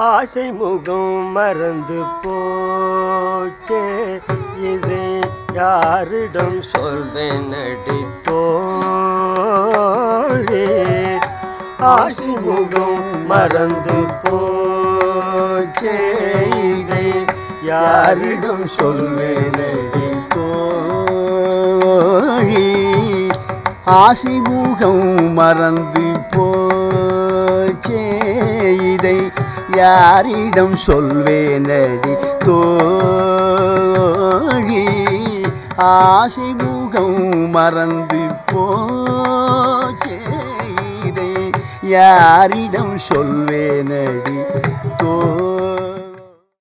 ஆசை முகம் மறந்து போச்சே. இதை யாரிடம் சொல்வேன் நடித்தோழே ஆசை முகம் மறந்து போச்சே. இதை யாரிடம் சொல்வேன் நடித்தோழி ஆசை முகம் மறந்து போச்சே. இதை யாரிடம் சொல்வேனடி தோழி? ஆசை முகம் மறந்து போச்சே. இதை யாரிடம் சொல்வேனடி தோ